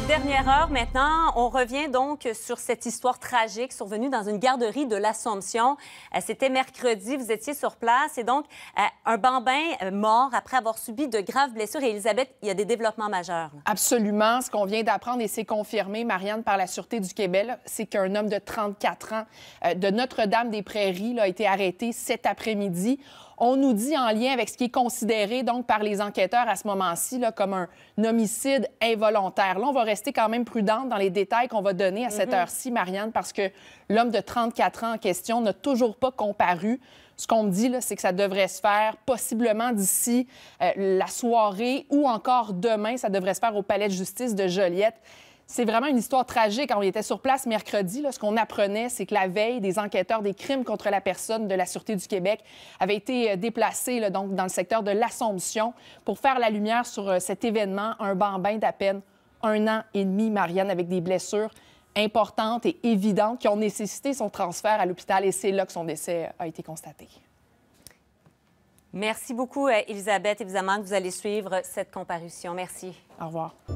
de dernière heure maintenant. On revient donc sur cette histoire tragique survenue dans une garderie de l'Assomption. Euh, C'était mercredi, vous étiez sur place et donc euh, un bambin euh, mort après avoir subi de graves blessures. Et Elisabeth, il y a des développements majeurs. Absolument. Ce qu'on vient d'apprendre, et c'est confirmé, Marianne, par la Sûreté du Québec, c'est qu'un homme de 34 ans de Notre-Dame-des-Prairies a été arrêté cet après-midi. On nous dit en lien avec ce qui est considéré donc par les enquêteurs à ce moment-ci là, comme un homicide involontaire. Là, on va rester quand même prudente dans les détails qu'on va donner à cette heure-ci, Marianne, parce que l'homme de 34 ans en question n'a toujours pas comparu. Ce qu'on me dit, c'est que ça devrait se faire possiblement d'ici euh, la soirée ou encore demain. Ça devrait se faire au palais de justice de Joliette. C'est vraiment une histoire tragique. Quand on était sur place mercredi, là, ce qu'on apprenait, c'est que la veille, des enquêteurs des crimes contre la personne de la Sûreté du Québec avaient été euh, déplacés là, donc, dans le secteur de l'Assomption pour faire la lumière sur euh, cet événement. Un bambin d'à peine un an et demi, Marianne, avec des blessures importantes et évidentes qui ont nécessité son transfert à l'hôpital. Et c'est là que son décès euh, a été constaté. Merci beaucoup, Elisabeth. Évidemment que vous allez suivre cette comparution. Merci. Au revoir.